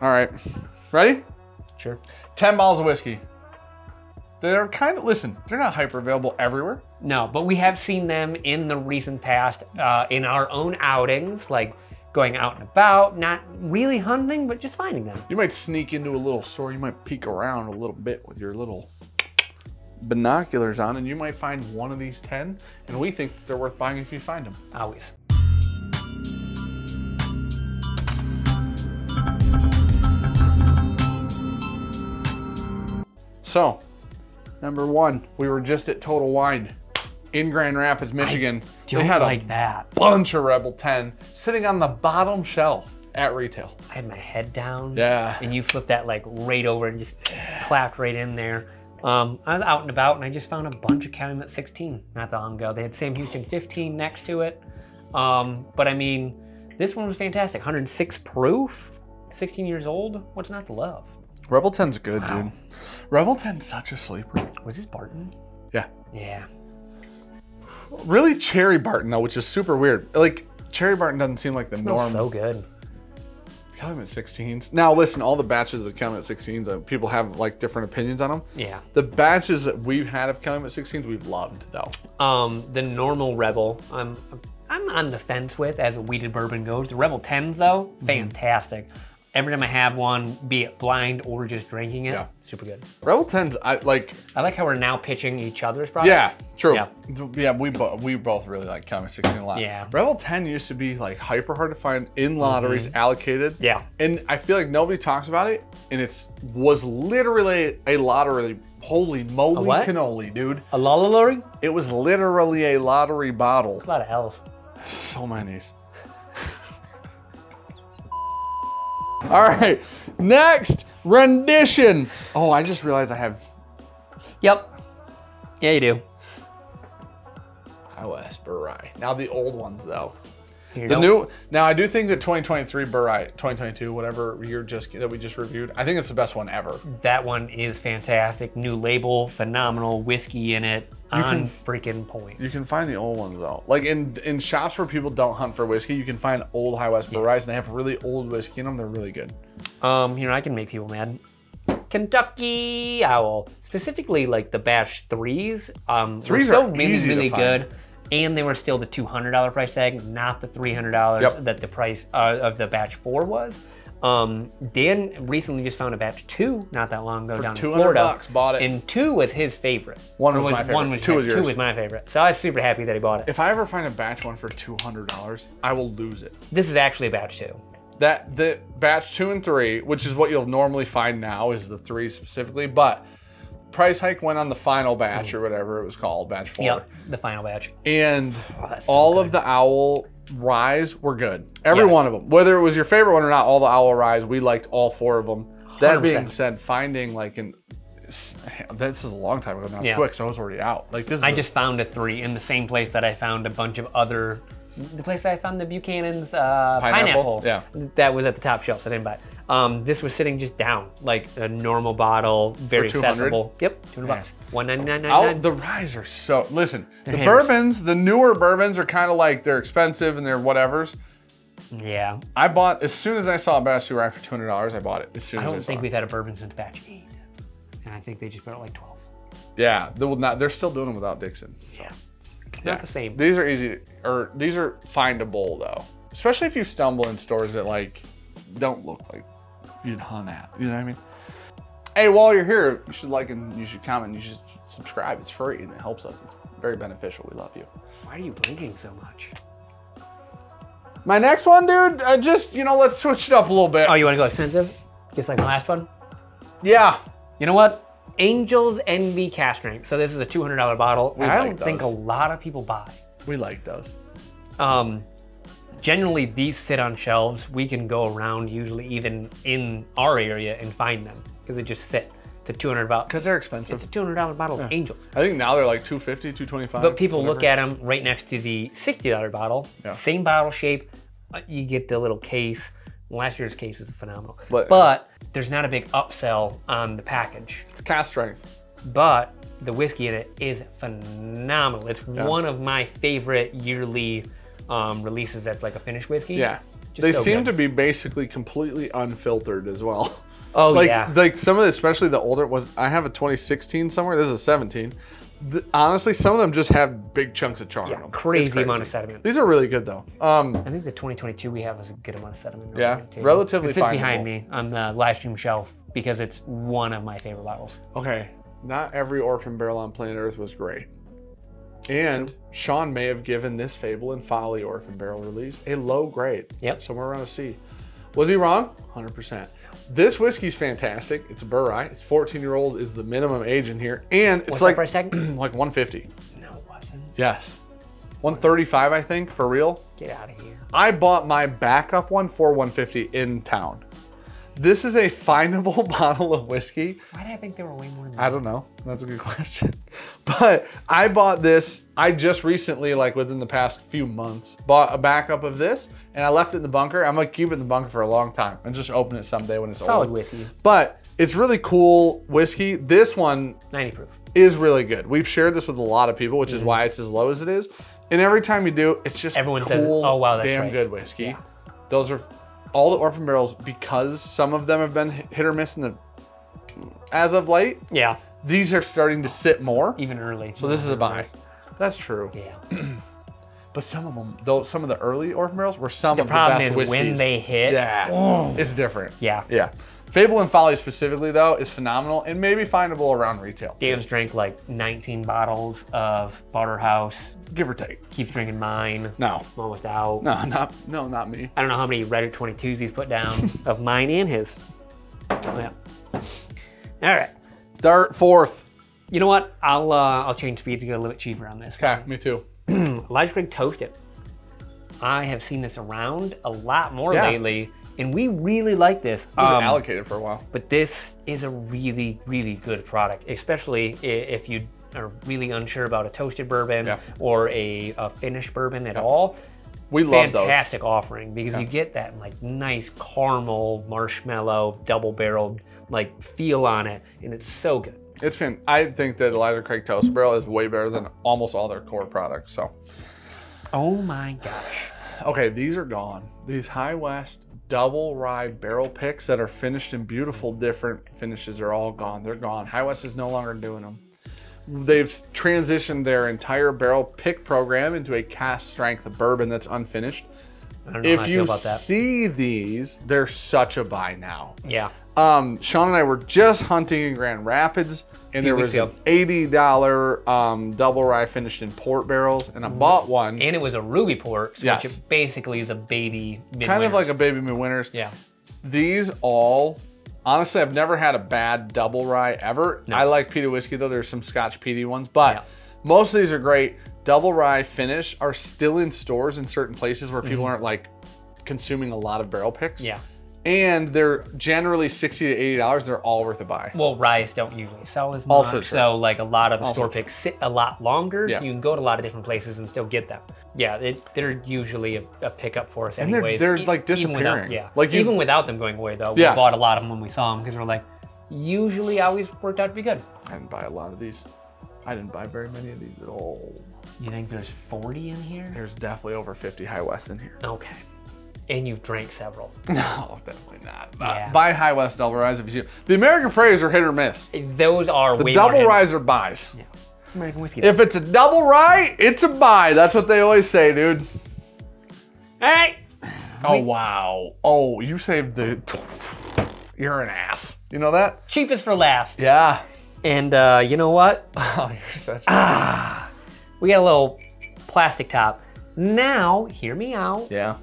All right. Ready? Sure. 10 bottles of whiskey. They're kind of, listen, they're not hyper available everywhere. No, but we have seen them in the recent past uh, in our own outings, like going out and about, not really hunting, but just finding them. You might sneak into a little store, you might peek around a little bit with your little binoculars on, and you might find one of these 10, and we think they're worth buying if you find them. Always. So, number one, we were just at Total Wine in Grand Rapids, Michigan. Don't they had like a that. bunch of Rebel 10 sitting on the bottom shelf at retail. I had my head down. Yeah. And you flipped that like right over and just clapped right in there. Um, I was out and about and I just found a bunch of Calumet 16 not that long ago. They had Sam Houston 15 next to it. Um, but I mean, this one was fantastic. 106 proof, 16 years old. What's not to love? Rebel 10's good, Wow. dude. Rebel 10's such a sleeper. Was this Barton? Yeah. Yeah. Really Cherry Barton, though, which is super weird. Like, Cherry Barton doesn't seem like the norm. so good. Calumet 16s. Now, listen, all the batches of Calumet 16s, uh, people have like different opinions on them. Yeah. The batches that we've had of Calumet 16s, we've loved, though. Um, the normal Rebel, I'm I'm on the fence with as a wheated bourbon goes. The Rebel 10s though, Mm-hmm. fantastic. Every time I have one, be it blind or just drinking it, Yeah. super good. Rebel 10s, I like. I like how we're now pitching each other's products. Yeah, true. Yeah. Yeah, we both we both really like Calumet 16 a lot. Yeah. Rebel 10 used to be like hyper hard to find in lotteries, allocated. Mm-hmm. Yeah. And I feel like nobody talks about it, and it's was literally a lottery. Holy moly what? cannoli, dude! A Lullalory? It was literally a lottery bottle. A lot of L's. So many. All right, next rendition. Oh, I just realized I have Yep. Yeah, you do. High West Bourye. Now the old ones though. Here, The new now I do think that 2023 Bourye, 2022, whatever year just that we just reviewed, I think it's the best one ever. That one is fantastic. New label, phenomenal whiskey in it, on freaking point. You can find the old ones though. Like in in shops where people don't hunt for whiskey, you can find old High West Bouryes and they have really old whiskey in them. They're really good. Um, you know, I can make people mad. Kentucky Owl, specifically like the batch threes. Um, Threes were still are really, really find. And they were still the two hundred dollar price tag, not the three hundred dollars Yep. that the price uh, of the batch four was. Um, Dan recently just found a batch two not that long ago down in 200 Florida, bucks, bought it. and two was his favorite. One Or was my favorite. One was Two was two was my favorite. So I was super happy that he bought it. If I ever find a batch one for two hundred dollars, I will lose it. This is actually a batch two. That the batch two and three, which is what you'll normally find now, is the three specifically. But price hike went on the final batch mm. or whatever it was called, batch four. Yep, the final batch. And Oh, so all good. of the owl ryes were good. Every Yes. one of them. Whether it was your favorite one or not, all the owl ryes, we liked all four of them. That 100%. being said, finding like an this is a long time ago now. Yeah. Twix, I was already out. Like this is I a- just found a three in the same place that I found a bunch of other. The place I found the Buchanan's uh, Pineapple? pineapple, Yeah. that was at the top shelf, so I didn't buy it. Um, this was sitting just down, like a normal bottle, very 200? accessible. Yep, two hundred bucks, one ninety nine Owl- ninety the nine. rise are so listen. The hammers. bourbons, the newer bourbons are kind of like they're expensive and they're whatever's. Yeah, I bought as soon as I saw a Bass Rye for two hundred dollars. I bought it as soon I as I don't saw think it. we've had a bourbon since batch eight, and I think they just put out like twelve. Yeah, they will not. They're still doing them without Dixon. So. Yeah, Yeah. not the same. These are easy, to, or these are findable though, especially if you stumble in stores that like don't look like you'd hunt at. You know what I mean? Hey, while you're here, you should like and you should comment. You should subscribe. It's free and it helps us. It's very beneficial. We love you. Why are you blinking so much? My next one, dude. Uh, just you know, let's switch it up a little bit. Oh, you want to go expensive, just like the last one? yeah. You know what? Angel's Envy cast strength. So this is a two hundred dollar bottle. We I like don't think a lot of people buy. We like those. Um, generally, these sit on shelves. We can go around, usually even in our area, and find them because they just sit. It's a two hundred dollar. Because they're expensive. It's a two hundred dollar bottle of Angels. I think now they're like 250, 225. But people look at them right next to the sixty dollar bottle. Yeah. Same bottle shape. uh, You get the little case. Last year's case was phenomenal. But- but there's not a big upsell on the package. It's cast strength. but the whiskey in it is phenomenal. It's one of my favorite yearly um, releases that's like a finished whiskey. Yeah. Just they so seem good. to be basically completely unfiltered as well. Oh like yeah. like some of the, especially the older was I have a 2016 somewhere. This is a 17. The- honestly, some of them just have big chunks of char in Yeah, them. crazy, It's amount of sediment. These are really good though. Um, I think the 2022 we have is a good amount of sediment. Yeah, relatively It sits behind me on the live stream shelf because it's one of my favorite bottles. okay, not every orphan barrel on planet Earth was great. And Sean may have given this Fable and Folly Orphan Barrel release a low grade. Yep. Somewhere around a C. Was he wrong? 100%. This whiskey's fantastic. It's a Burr Rye. It's 14 year old is the minimum age in here. And it's What's like, price tag? like 150. no, it wasn't. Yes. 135, I think, for real. Get out of here. I bought my backup one for 150 in town. This is a findable bottle of whiskey. Why did I think they were way more than I don't know. That's a good question. But I bought this. I just recently, like within the past few months, bought a backup of this and I left it in the bunker. I'm gonna keep it in the bunker for a long time and just open it someday when it's Solid old. whiskey, But it's really cool whiskey. This one 90 proof. is really good. We've shared this with a lot of people, which is why it's as low as it is. And every time you do, it's just Mm-hmm. Everyone cool, says, "Oh, wow, that's damn right." good whiskey." Yeah. Those are all the orphan barrels because some of them have been hit or miss in the as of late. Yeah, These are starting to sit more. even early. So this is a buy. That's true. Yeah. But some of them, though, some of the early orphan barrels were some The of the problem best is when they hit. yeah, Oh. it's different. Yeah. Yeah. Fable and Folly specifically though is phenomenal and maybe findable around retail. Dave's drank like 19 bottles of Barterhouse. Give or take. Keeps drinking mine. No. I'm almost out. No, not no, not me. I don't know how many Rhetoric 22s he's put down of mine and his. Yeah. All right. Dart fourth. You know what? I'll uh, I'll change speeds to get a little bit cheaper on this. Okay, me too. Elijah Craig Toasted. I have seen this around a lot more Yeah. lately, and we really like this. It was Um, allocated for a while. but this is a really, really good product, especially if you are really unsure about a toasted bourbon Yeah. or a, a finished bourbon at all. We love those. Fantastic offering because you get that like nice caramel, marshmallow, double barreled like feel on it, and it's so good. It's fan. I think that Elijah Craig Toast Barrel is way better than almost all their core products. So, Oh my gosh. okay, these are gone. These High West double rye barrel picks that are finished in beautiful different finishes are all gone. They're gone. High West is no longer doing them. They've transitioned their entire barrel pick program into a cast strength bourbon that's unfinished. If you about that. see these, they're such a buy now. Yeah. Um, Sean and I were just hunting in Grand Rapids, and there was an eighty dollar um, double rye finished in port barrels, and I bought one, And it was a ruby port, Yes. which basically is a baby kind of like a baby midwinters. Yeah. These all, honestly, I've never had a bad double rye ever. No. I like peaty whiskey though. There's some Scotch peaty ones, but Yeah. Most of these are great. Double rye finish are still in stores in certain places where people mm-hmm. aren't like consuming a lot of barrel picks. Yeah. And they're generally sixty to eighty dollars. They're all worth a buy. Well, ryes don't usually sell as much. Also true. So, like a lot of the Also store picks sit a lot longer. Yeah. So you can go to a lot of different places and still get them. Yeah, it, they're usually a, a pickup for us And they're- anyways. they're, E- like, even without- disappearing. yeah. Like, you- even without them going away though, we Yes. bought a lot of them when we saw them because we're like, usually always worked out to be good. I didn't buy a lot of these. I didn't buy very many of these at all. You think there's 40 in here? There's definitely over 50 High West in here. Okay. And you've drank several. No, definitely not. Uh, buy High West double ryes if you see The American Praise are hit or miss. Those are The way double ryes are buys. Yeah. It's American whiskey. If it's a double rye, it's a buy. That's what they always say, dude. All right. Oh wow. Oh, you saved the. You're an ass. You know that? Cheapest for last. Yeah. And uh, you know what? Oh, you're such. Ah, we got a little plastic top. Now, hear me out. Yeah.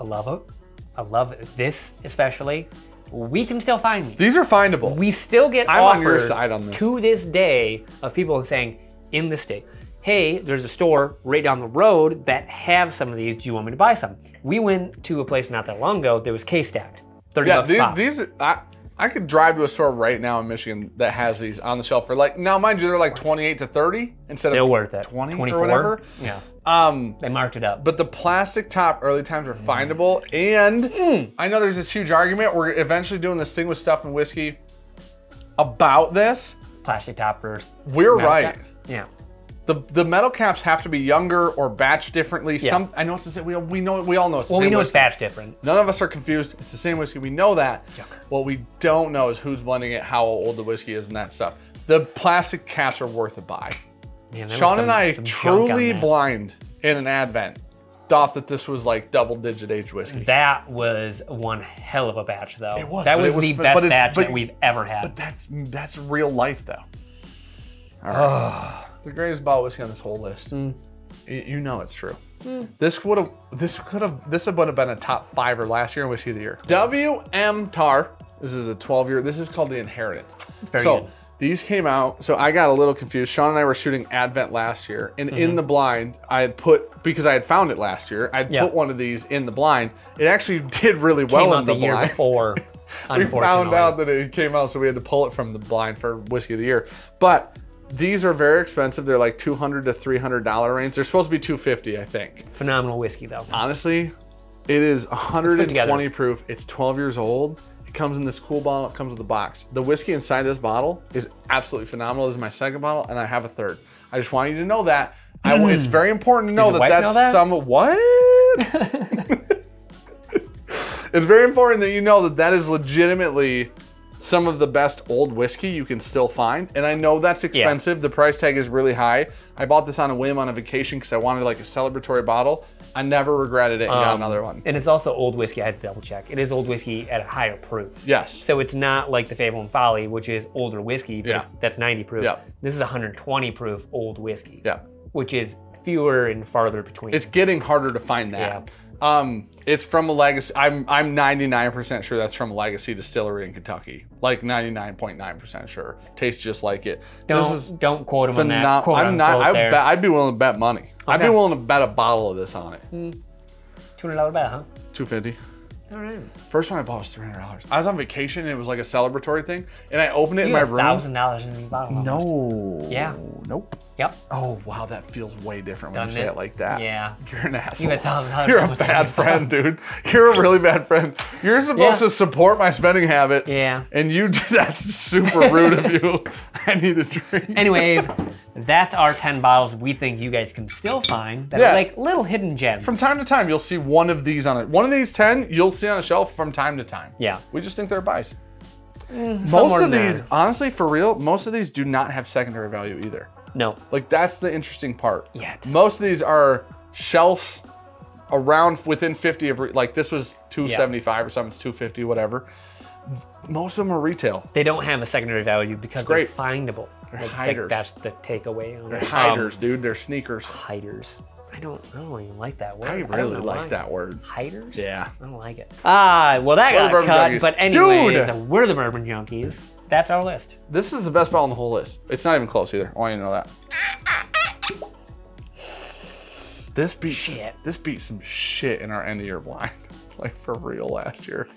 I love it. I love this especially. We can still find these. These are findable. We still get I'm on your side on this. to this day of people saying in the state, hey, there's a store right down the road that have some of these. Do you want me to buy some? We went to a place not that long ago that was K-stacked. 30 Yeah, bucks these, these I, I could drive to a store right now in Michigan that has these on the shelf for like now mind you they're like 28 to 30 instead Still of worth it. 20 or whatever. Yeah. um They marked it up. but the plastic top early times are findable and Mm. I know there's this huge argument we're eventually doing this thing with stuff and whiskey about this. plastic toppers. We're Mascot? right. Yeah. The the metal caps have to be younger or batched differently. Yeah. Some I know it's the same. We, we know we all know it's the Well, we same know it's batch different. None of us are confused. It's the same whiskey. We know that. Younger. What we don't know is who's blending it, how old the whiskey is, and that stuff. The plastic caps are worth a buy. Man, Sean some- and I, some junk on truly blind in an advent, thought that this was like double digit age whiskey. That was one hell of a batch, though. It was, that was, was the best batch but- that we've ever had. But that's that's real life though. All right. The greatest bottle of whiskey on this whole list. Mm. You know it's true. This would have this could have this would have been a top five or last year in whiskey of the year. WM Tarr. This is a 12 year. This is called the Inheritance. Very so good. these came out. So I got a little confused. Sean and I were shooting Advent last year, and in Mm-hmm. the blind, I had put because I had found it last year. I Yeah. put one of these in the blind. It actually did really well in the, the year blind. before. we found out that it came out, so we had to pull it from the blind for whiskey of the year. But these are very expensive. They're like 200 to 300 dollar range. They're supposed to be 250, I think. phenomenal whiskey though. Honestly, it is 120 together. proof. It's 12 years old. It comes in this cool bottle. It comes with a box. The whiskey inside this bottle is absolutely phenomenal. This is my second bottle, and I have a third. I just want you to know that. I, it's mm. very important to know that that's know that? some what. it's very important that you know that that is legitimately some of the best old whiskey you can still find. And I know that's expensive. The price tag is really high. I bought this on a whim on a vacation because I wanted like a celebratory bottle. I never regretted it and got Um, another one. And it's also old whiskey. I had to double check. It is old whiskey at a higher proof. Yes. So it's not like the Fable and Folly, which is older whiskey, but Yeah. that's 90 proof. Yeah. This is 120 proof old whiskey, Yeah. which is fewer and farther between. It's getting harder to find that. Um, it's from a legacy. I'm I'm 99% sure that's from a legacy distillery in Kentucky. Like 99.9% sure. Tastes just like it. don't this is don't quote him on that. Quote I'm not. I bet, I'd be willing to bet money. I'd be willing to bet a bottle of this on it. Two hundred dollar bet, huh? 250. All right. First one I bought was $300. I was on vacation and it was like a celebratory thing, and I opened it in my room. thousand dollars in these bottles. No. Yeah. Nope. Yep. Oh wow, that feels way different when Doesn't you say it? it like that. Yeah. You're an asshole. You had $1,000 You're a bad friend, dude. You're a really bad friend. You're supposed Yeah. to support my spending habits. Yeah. And you that's super rude of you. I need a drink. Anyways, that's our 10 bottles we think you guys can still find that Yeah. are like little hidden gems. From time to time, you'll see one of these on it. One of these 10, you'll see on a shelf from time to time. yeah. We just think they're buys. Some Most of these, honestly, for real, most of these do not have secondary value either. No. Like that's the interesting part. Yeah. Most of these are shelves around within 50 of re- like this was 275 or something, it's 250, whatever. Most of them are retail. They don't have a secondary value because great. they're findable. They're Like, like, hiders. that's the takeaway on They're it. hiders, Um, dude. They're sneakers. hiders. I don't. I don't even like that word. I really know like why. that word. Hiders. Yeah. I don't like it. Ah, well that We're got cut. Junkies. But anyways, Dude! we're the Bourbon Junkies. That's our list. This is the best bottle on the whole list. It's not even close either. I want you to know that. This beat Shit. this beat some shit in our end of year blind. like for real last year.